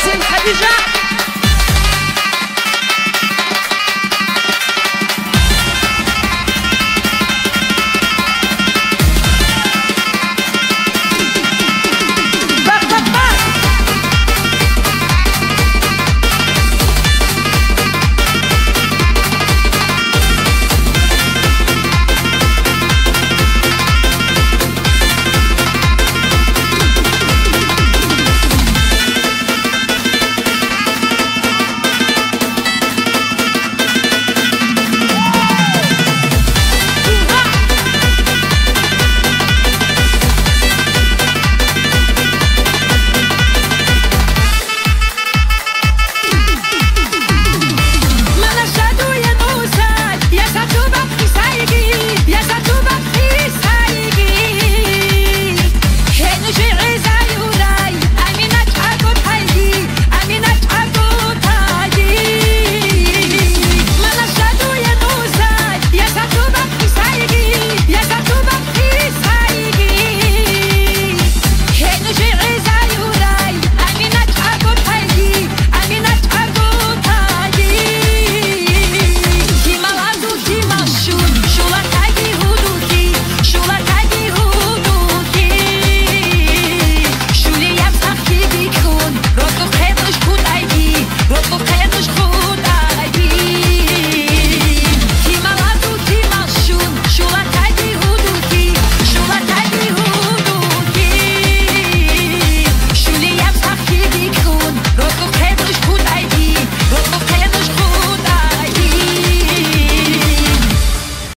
حسين خديجه